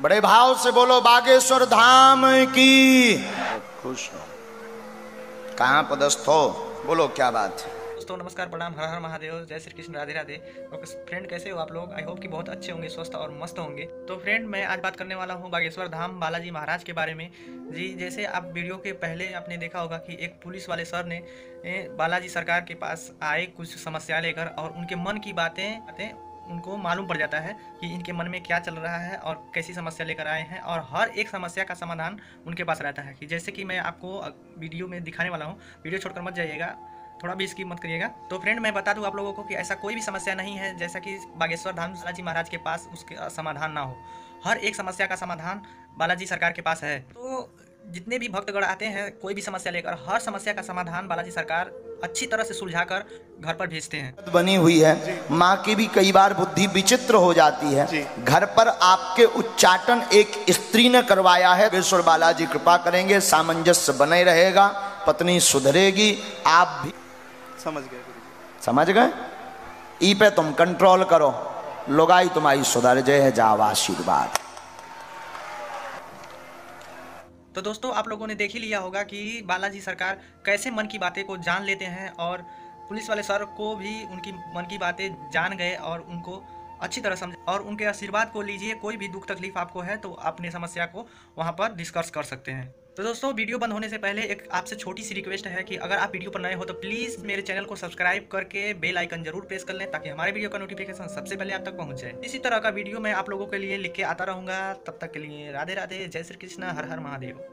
बड़े भाव से बोलो बागेश्वर धाम की। खुश हो। कहाँ पदस्थ हो? बोलो क्या बात है? दोस्तों नमस्कार प्रणाम हर हर महादेव जय श्री कृष्ण राधे राधे। तो फ्रेंड कैसे हो आप लोग? आई होप कि बहुत अच्छे होंगे स्वस्थ और मस्त होंगे। तो फ्रेंड मैं आज बात करने वाला हूँ बागेश्वर धाम बालाजी महाराज के बारे में। जी जैसे आप वीडियो के पहले आपने देखा होगा कि एक पुलिस वाले सर ने बालाजी सरकार के पास आए कुछ समस्या लेकर और उनके मन की बातें बातें उनको मालूम पड़ जाता है कि इनके मन में क्या चल रहा है और कैसी समस्या लेकर आए हैं और हर एक समस्या का समाधान उनके पास रहता है कि जैसे कि मैं आपको वीडियो में दिखाने वाला हूँ, वीडियो छोड़कर मत जाइएगा, थोड़ा भी इसकी मत करिएगा। तो फ्रेंड मैं बता दूँ आप लोगों को कि ऐसा कोई भी समस्या नहीं है जैसा कि बागेश्वर धाम बालाजी महाराज के पास उसके समाधान ना हो। हर एक समस्या का समाधान बालाजी सरकार के पास है। तो जितने भी भक्तगण आते हैं, कोई भी समस्या लेकर, हर समस्या का समाधान बालाजी सरकार अच्छी तरह से सुलझाकर घर पर भेजते हैं। बनी हुई है। माँ की भी कई बार बुद्धि विचित्र हो जाती है। घर पर आपके उच्चाटन एक स्त्री ने करवाया है। बागेश्वर बालाजी कृपा करेंगे सामंजस्य बने रहेगा पत्नी सुधरेगी आप भी। समझ गए समझ गए? ई पे तुम कंट्रोल करो। लोगाई तुम्हारी सुधर जय है जावा आशीर्वाद। तो दोस्तों, आप लोगों ने देख ही लिया होगा कि बालाजी सरकार कैसे मन की बातें को जान लेते हैं और पुलिस वाले सर को भी उनकी मन की बातें जान गए और उनको अच्छी तरह समझ। और उनके आशीर्वाद को लीजिए, कोई भी दुख तकलीफ़ आपको है तो अपने समस्या को वहाँ पर डिस्कस कर सकते हैं। तो दोस्तों, वीडियो बंद होने से पहले एक आपसे छोटी सी रिक्वेस्ट है कि अगर आप वीडियो पर नए हो तो प्लीज़ मेरे चैनल को सब्सक्राइब करके बेल आइकन ज़रूर प्रेस कर लें ताकि हमारे वीडियो का नोटिफिकेशन सबसे पहले आप तक पहुँच। जाए इसी तरह का वीडियो मैं आप लोगों के लिए लिख के आता रहूँगा। तब तक के लिए राधे राधे जय श्री कृष्ण, हर हर महादेव।